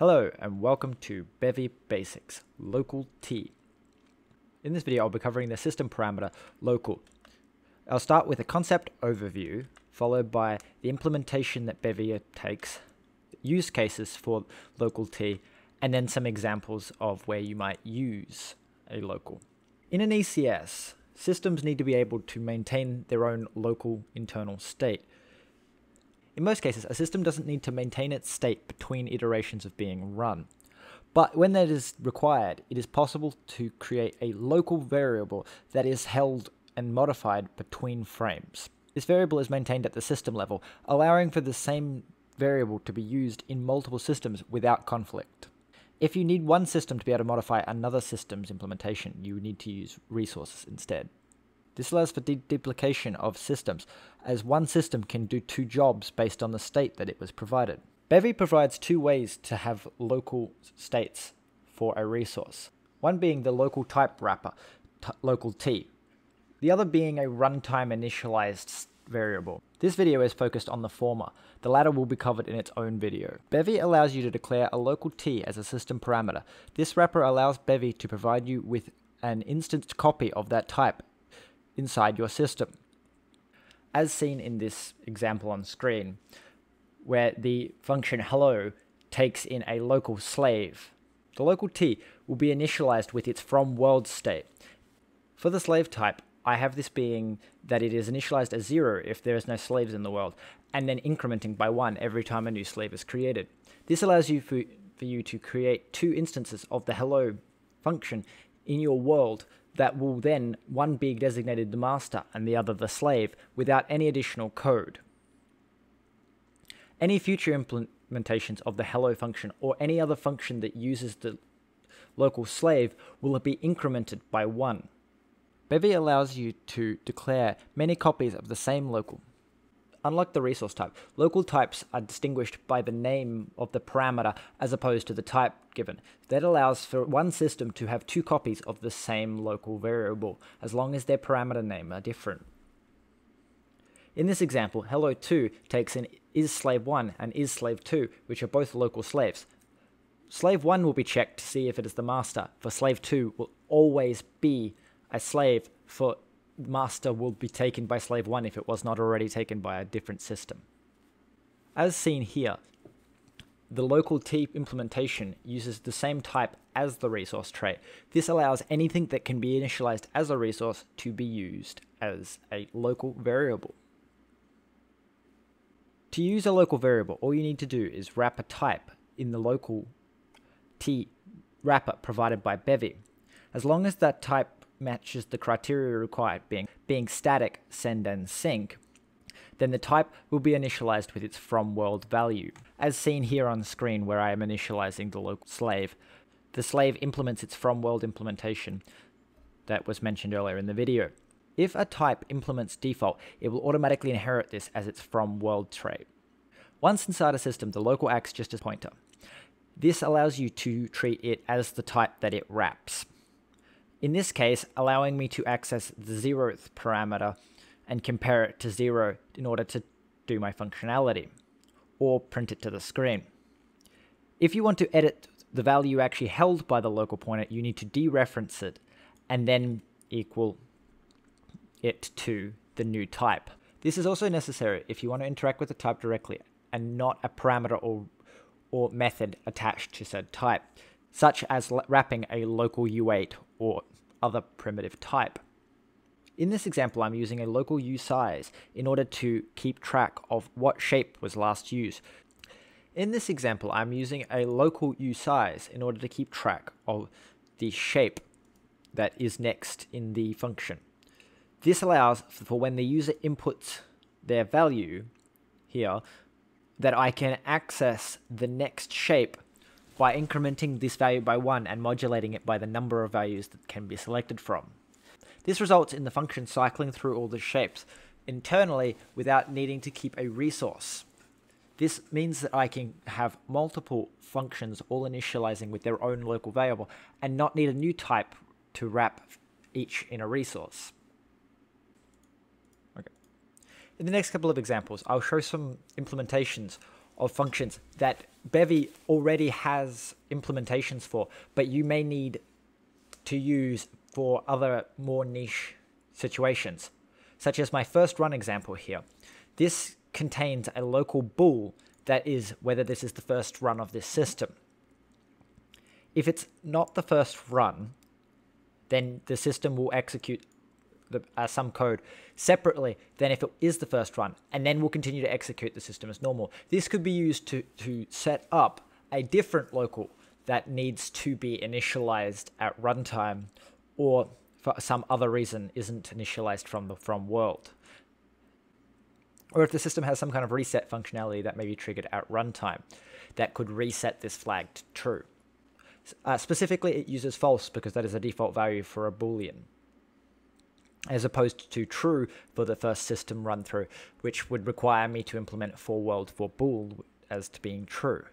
Hello and welcome to Bevy Basics Local T. In this video I'll be covering the system parameter local. I'll start with a concept overview followed by the implementation that Bevy takes, use cases for local T, and then some examples of where you might use a local. In an ECS, systems need to be able to maintain their own local internal state. In most cases, a system doesn't need to maintain its state between iterations of being run. But when that is required, it is possible to create a local variable that is held and modified between frames. This variable is maintained at the system level, allowing for the same variable to be used in multiple systems without conflict. If you need one system to be able to modify another system's implementation, you need to use resources instead. This allows for deduplication of systems, as one system can do two jobs based on the state that it was provided. Bevy provides two ways to have local states for a resource. One being the local type wrapper, local T. The other being a runtime initialized variable. This video is focused on the former. The latter will be covered in its own video. Bevy allows you to declare a local T as a system parameter. This wrapper allows Bevy to provide you with an instanced copy of that type inside your system. As seen in this example on screen, where the function hello takes in a local slave. The local T will be initialized with its from world state. For the slave type, I have this being that it is initialized as zero if there is no slaves in the world, and then incrementing by one every time a new slave is created. This allows you for, for you to create two instances of the hello function in your world that will then one be designated the master and the other the slave without any additional code. Any future implementations of the hello function or any other function that uses the local slave will be incremented by one. Bevy allows you to declare many copies of the same local. Unlike the resource type, local types are distinguished by the name of the parameter as opposed to the type given. That allows for one system to have two copies of the same local variable, as long as their parameter name are different. In this example, hello2 takes in isSlave1 and isSlave2, which are both local slaves. Slave 1 will be checked to see if it is the master, for slave 2 will always be a slave for master will be taken by slave 1 if it was not already taken by a different system. As seen here, the local T implementation uses the same type as the resource trait. This allows anything that can be initialized as a resource to be used as a local variable. To use a local variable, all you need to do is wrap a type in the local T wrapper provided by Bevy. As long as that type matches the criteria required, being, being static, send and sync, then the type will be initialized with its from world value. As seen here on screen where I am initializing the local slave, the slave implements its from world implementation that was mentioned earlier in the video. If a type implements default, it will automatically inherit this as its from world trait. Once inside a system, the local acts just as pointer. This allows you to treat it as the type that it wraps. In this case, allowing me to access the zeroth parameter and compare it to zero in order to do my functionality, or print it to the screen. If you want to edit the value actually held by the local pointer, you need to dereference it and then equal it to the new type. This is also necessary if you want to interact with the type directly and not a parameter or, or method attached to said type, such as wrapping a local U8 or other primitive type. In this example, I'm using a local u size in order to keep track of what shape was last used. In this example, I'm using a local u size in order to keep track of the shape that is next in the function. This allows for when the user inputs their value here, that I can access the next shape by incrementing this value by 1 and modulating it by the number of values that can be selected from. This results in the function cycling through all the shapes internally without needing to keep a resource. This means that I can have multiple functions all initializing with their own local variable and not need a new type to wrap each in a resource. Okay. In the next couple of examples, I'll show some implementations of functions that Bevy already has implementations for, but you may need to use for other more niche situations, such as my first run example here. This contains a local bool that is whether this is the first run of this system. If it's not the first run, then the system will execute the, uh, some code separately than if it is the first run, and then we'll continue to execute the system as normal. This could be used to, to set up a different local that needs to be initialized at runtime or for some other reason isn't initialized from the from world. Or if the system has some kind of reset functionality that may be triggered at runtime that could reset this flag to true. Uh, specifically, it uses false because that is a default value for a boolean as opposed to true for the first system run through, which would require me to implement for world for bool as to being true.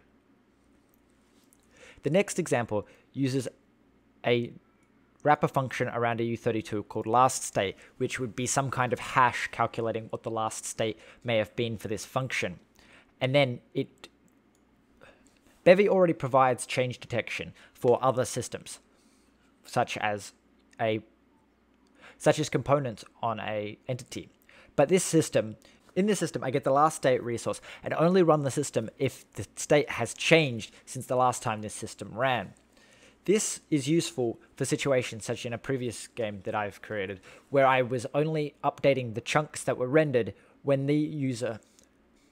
The next example uses a wrapper function around a U32 called last state, which would be some kind of hash calculating what the last state may have been for this function. And then it Bevy already provides change detection for other systems, such as a such as components on a entity. But this system, in this system, I get the last state resource and only run the system if the state has changed since the last time this system ran. This is useful for situations such in a previous game that I've created, where I was only updating the chunks that were rendered when the user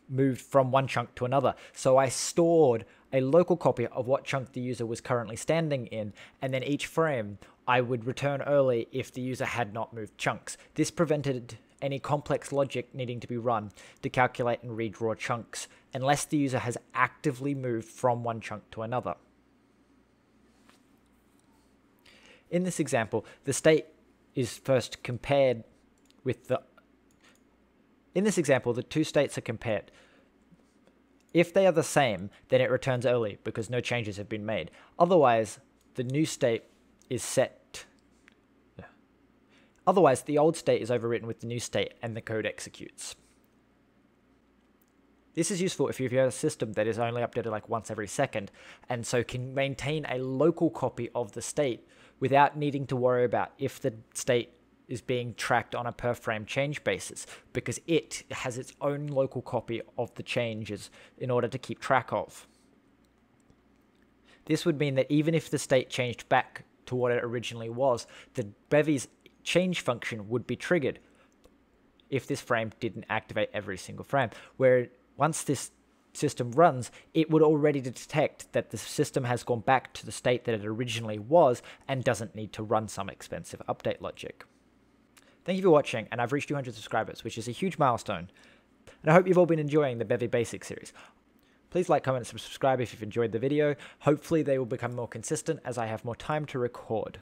moved from one chunk to another. So I stored a local copy of what chunk the user was currently standing in, and then each frame I would return early if the user had not moved chunks. This prevented any complex logic needing to be run to calculate and redraw chunks, unless the user has actively moved from one chunk to another. In this example, the state is first compared with the... In this example, the two states are compared. If they are the same, then it returns early because no changes have been made. Otherwise, the new state is set. Otherwise, the old state is overwritten with the new state and the code executes. This is useful if you have a system that is only updated like once every second, and so can maintain a local copy of the state without needing to worry about if the state is being tracked on a per frame change basis, because it has its own local copy of the changes in order to keep track of. This would mean that even if the state changed back to what it originally was, the Bevy's change function would be triggered if this frame didn't activate every single frame. Where once this system runs, it would already detect that the system has gone back to the state that it originally was and doesn't need to run some expensive update logic. Thank you for watching, and I've reached 200 subscribers, which is a huge milestone. And I hope you've all been enjoying the Bevy Basics series. Please like, comment, and subscribe if you've enjoyed the video. Hopefully they will become more consistent as I have more time to record.